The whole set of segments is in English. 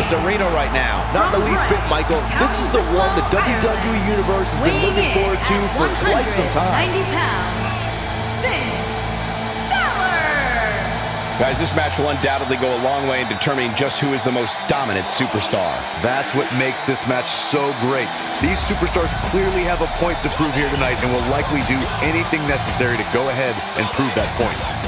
this arena right now. Not the least bit, Michael. This is the one the WWE Universe has been looking forward to for quite some time. 90 pounds, Guys, this match will undoubtedly go a long way in determining just who is the most dominant superstar. That's what makes this match so great. These superstars clearly have a point to prove here tonight and will likely do anything necessary to go ahead and prove that point.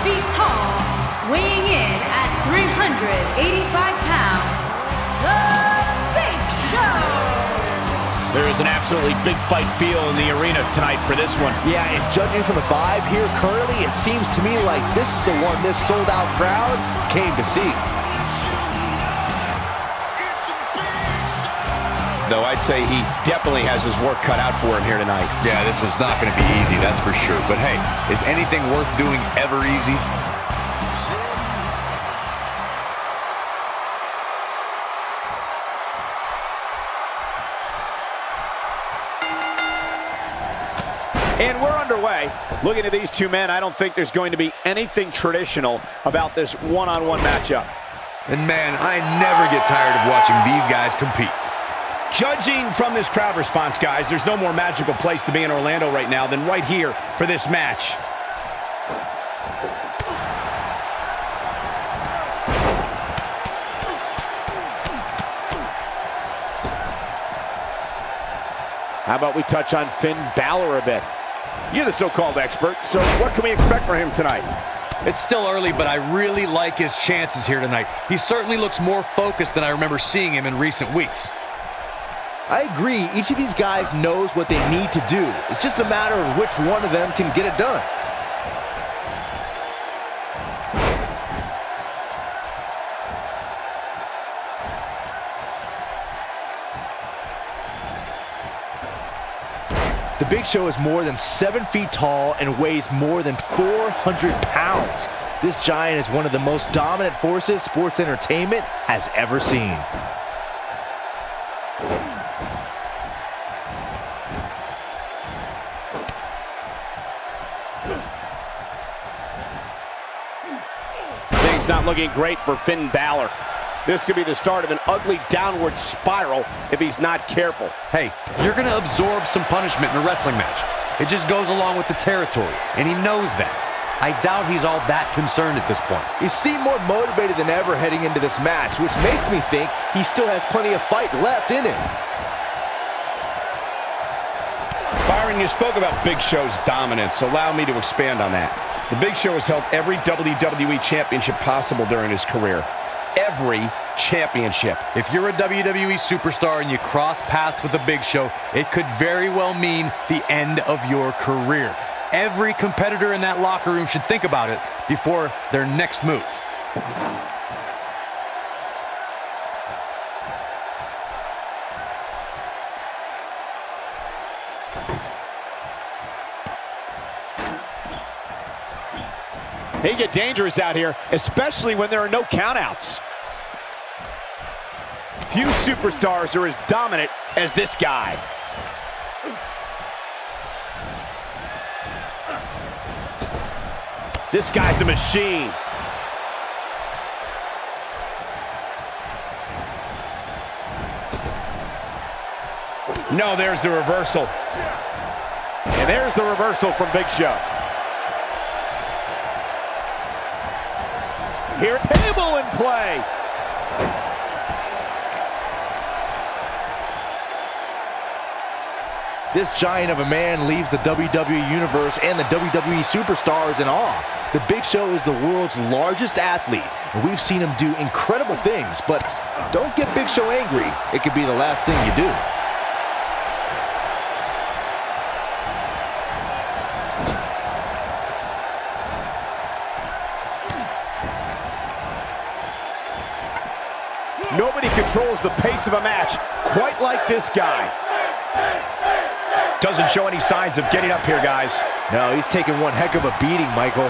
Feet tall, weighing in at 385 pounds, The Big Show. There is an absolutely big fight feel in the arena tonight for this one. Yeah, and judging from the vibe here currently, it seems to me like this is the one this sold-out crowd came to see. Though I'd say he definitely has his work cut out for him here tonight. Yeah, this was not going to be easy, that's for sure. But hey, is anything worth doing ever easy? And we're underway. Looking at these two men, I don't think there's going to be anything traditional about this one-on-one matchup. And man, I never get tired of watching these guys compete. Judging from this crowd response, guys, there's no more magical place to be in Orlando right now than right here for this match. How about we touch on Finn Balor a bit? You're the so-called expert, so what can we expect from him tonight? It's still early, but I really like his chances here tonight. He certainly looks more focused than I remember seeing him in recent weeks. I agree, each of these guys knows what they need to do. It's just a matter of which one of them can get it done. The Big Show is more than seven feet tall and weighs more than 400 pounds. This giant is one of the most dominant forces sports entertainment has ever seen. Not looking great for Finn Balor. This could be the start of an ugly downward spiral if he's not careful. Hey, you're going to absorb some punishment in a wrestling match. It just goes along with the territory, and he knows that. I doubt he's all that concerned at this point. You seem more motivated than ever heading into this match, which makes me think he still has plenty of fight left in him. Byron, you spoke about Big Show's dominance. Allow me to expand on that. The Big Show has held every WWE championship possible during his career. Every championship. If you're a WWE superstar and you cross paths with the Big Show, it could very well mean the end of your career. Every competitor in that locker room should think about it before their next move. They get dangerous out here, especially when there are no countouts. Few superstars are as dominant as this guy. This guy's a machine. No, there's the reversal. And there's the reversal from Big Show. Here, table in play. This giant of a man leaves the WWE Universe and the WWE Superstars in awe. The Big Show is the world's largest athlete, and we've seen him do incredible things, but don't get Big Show angry. It could be the last thing you do. Controls the pace of a match quite like this guy. Doesn't show any signs of getting up here, guys. No, he's taking one heck of a beating, Michael.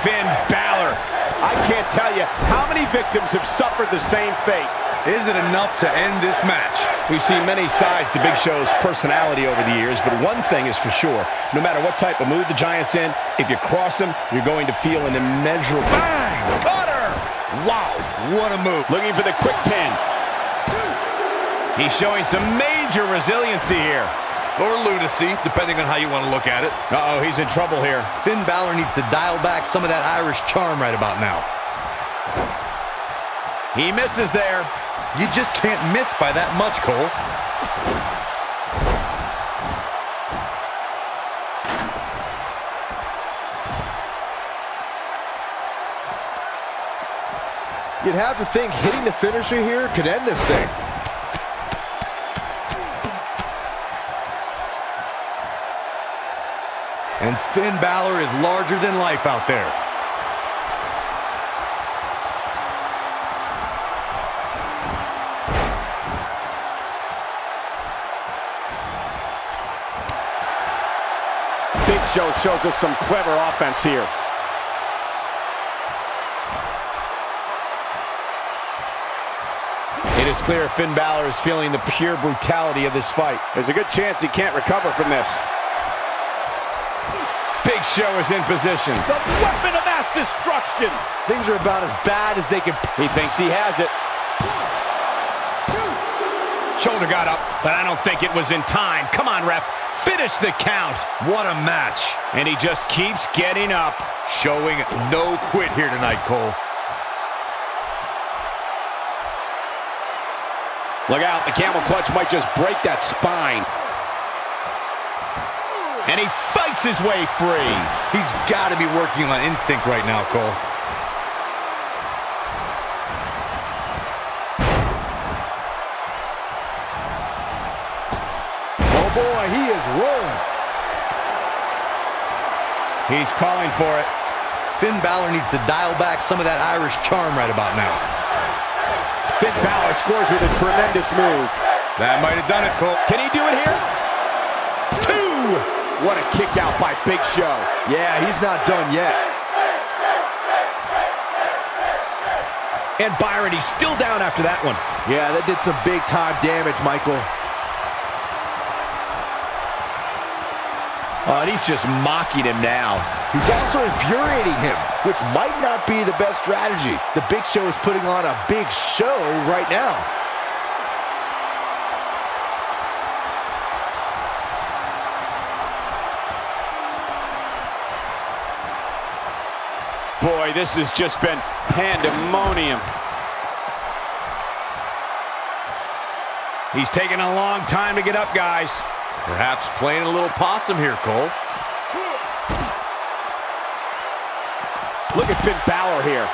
Finn Balor. I can't tell you how many victims have suffered the same fate. Is it enough to end this match? We've seen many sides to Big Show's personality over the years, but one thing is for sure. No matter what type of move the Giant's in, if you cross him, you're going to feel an immeasurable... Bang! Cutter! Wow, what a move. Looking for the quick pin. He's showing some major resiliency here. Or lunacy, depending on how you want to look at it. Uh-oh, he's in trouble here. Finn Balor needs to dial back some of that Irish charm right about now. He misses there. You just can't miss by that much, Cole. You'd have to think hitting the finisher here could end this thing. And Finn Balor is larger than life out there. Show shows us some clever offense here. It is clear Finn Balor is feeling the pure brutality of this fight. There's a good chance he can't recover from this. Big Show is in position. The weapon of mass destruction. Things are about as bad as they can... He thinks he has it. Shoulder got up, but I don't think it was in time. Come on, ref. Finish the count. What a match. And he just keeps getting up. Showing no quit here tonight, Cole. Look out, the camel clutch might just break that spine. And he fights his way free. He's got to be working on instinct right now, Cole. He's calling for it. Finn Balor needs to dial back some of that Irish charm right about now. Finn Balor scores with a tremendous move. That might have done it, Cole. Can he do it here? Two! What a kick out by Big Show. Yeah, he's not done yet. And Byron, he's still down after that one. Yeah, that did some big-time damage, Michael. Oh, and he's just mocking him now. He's also infuriating him, which might not be the best strategy. The Big Show is putting on a big show right now. Boy, this has just been pandemonium. He's taking a long time to get up, guys. Perhaps playing a little possum here, Cole. Look at Finn Balor here.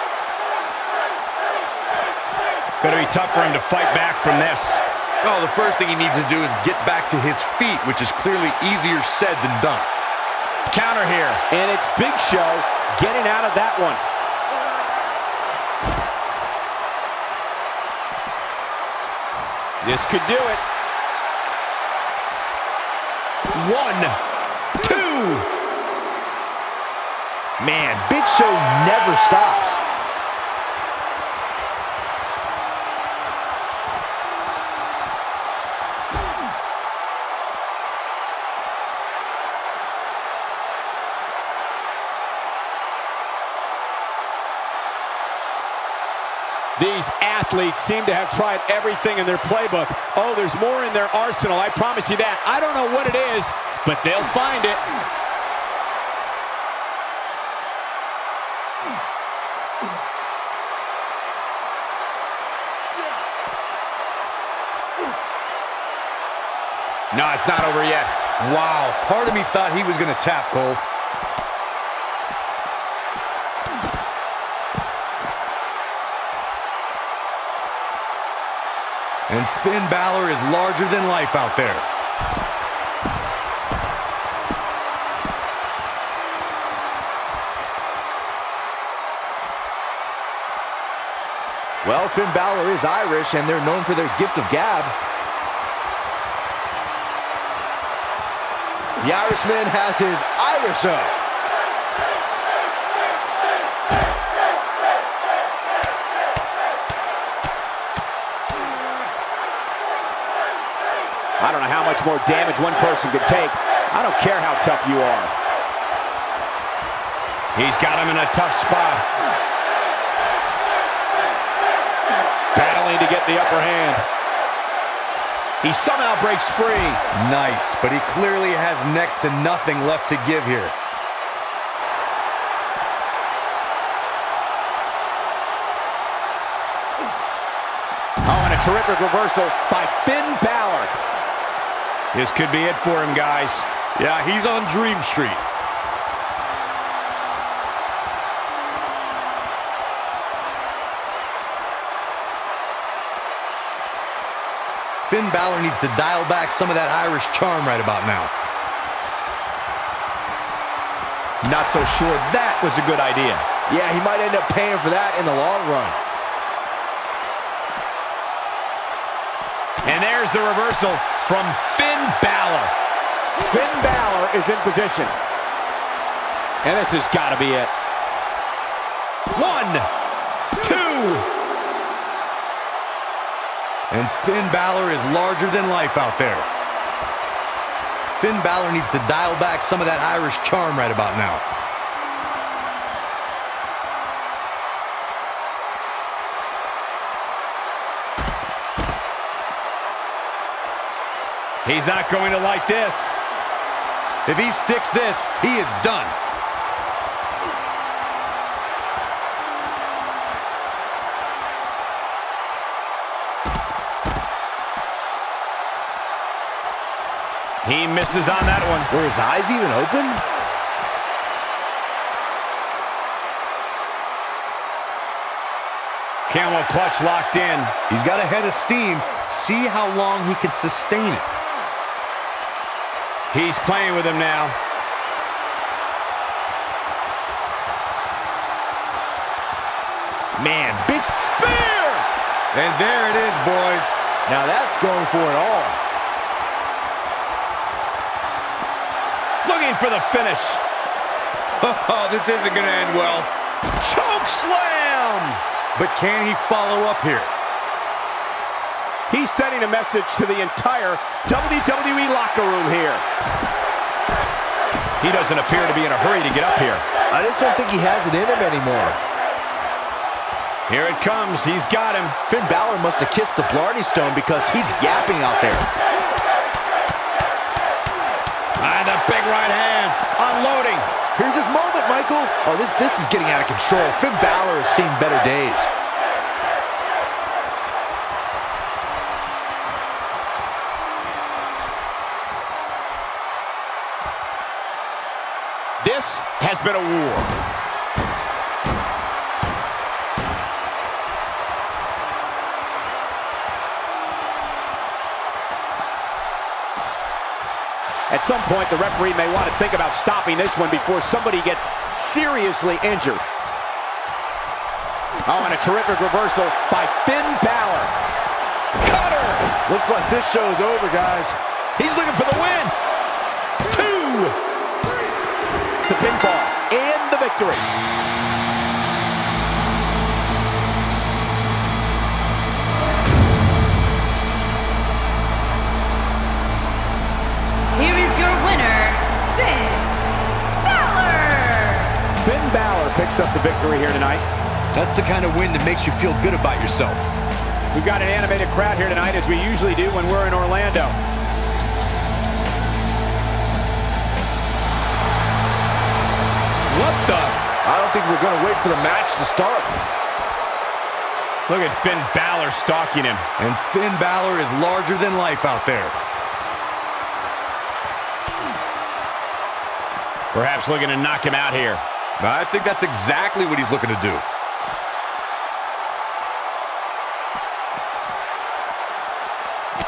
Going to be tough for him to fight back from this. Oh, the first thing he needs to do is get back to his feet, which is clearly easier said than done. Counter here. And it's Big Show getting out of that one. This could do it. One, two. Man, Big Show never stops. athletes seem to have tried everything in their playbook. Oh, there's more in their arsenal, I promise you that. I don't know what it is, but they'll find it. No, it's not over yet. Wow, part of me thought he was going to tap, Cole. And Finn Balor is larger than life out there. Well, Finn Balor is Irish, and they're known for their gift of gab. The Irishman has his Irish up. Don't know how much more damage one person could take. I don't care how tough you are. He's got him in a tough spot. Battling to get the upper hand. He somehow breaks free. Nice, but he clearly has next to nothing left to give here. Oh, and a terrific reversal by Finn Balor. This could be it for him, guys. Yeah, he's on Dream Street. Finn Balor needs to dial back some of that Irish charm right about now. Not so sure that was a good idea. Yeah, he might end up paying for that in the long run. And there's the reversal from Finn Balor. Finn Balor is in position. And this has got to be it. One, two. And Finn Balor is larger than life out there. Finn Balor needs to dial back some of that Irish charm right about now. He's not going to like this. If he sticks this, he is done. He misses on that one. Were his eyes even open? Camel clutch locked in. He's got a head of steam. See how long he can sustain it. He's playing with him now. Man, big spear! And there it is, boys. Now that's going for it all. Looking for the finish. Oh, this isn't going to end well. Choke slam! But can he follow up here? He's sending a message to the entire WWE locker room here. He doesn't appear to be in a hurry to get up here. I just don't think he has it in him anymore. Here it comes. He's got him. Finn Balor must have kissed the Blarney Stone because he's yapping out there. And the big right hands. Unloading. Here's his moment, Michael. Oh, this, this is getting out of control. Finn Balor has seen better days. This has been a war. At some point, the referee may want to think about stopping this one before somebody gets seriously injured. Oh, and a terrific reversal by Finn Balor. Cutter! Looks like this show is over, guys. He's looking for the win. Two. The pinfall victory. Here is your winner, Finn Balor. Finn Balor picks up the victory here tonight. That's the kind of win that makes you feel good about yourself. We've got an animated crowd here tonight, as we usually do when we're in Orlando. I don't think we're going to wait for the match to start. Look at Finn Balor stalking him. And Finn Balor is larger than life out there. Perhaps looking to knock him out here. I think that's exactly what he's looking to do.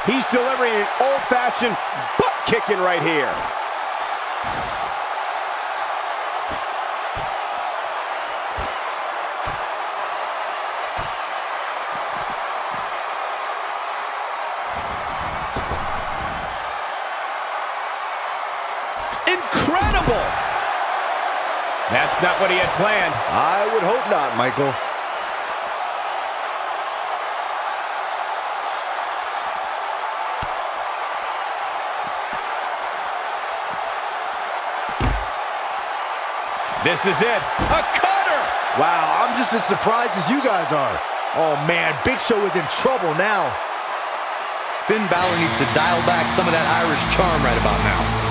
He's delivering an old-fashioned butt kicking right here. Incredible! That's not what he had planned. I would hope not, Michael. This is it. A cutter! Wow, I'm just as surprised as you guys are. Oh man, Big Show is in trouble now. Finn Balor needs to dial back some of that Irish charm right about now.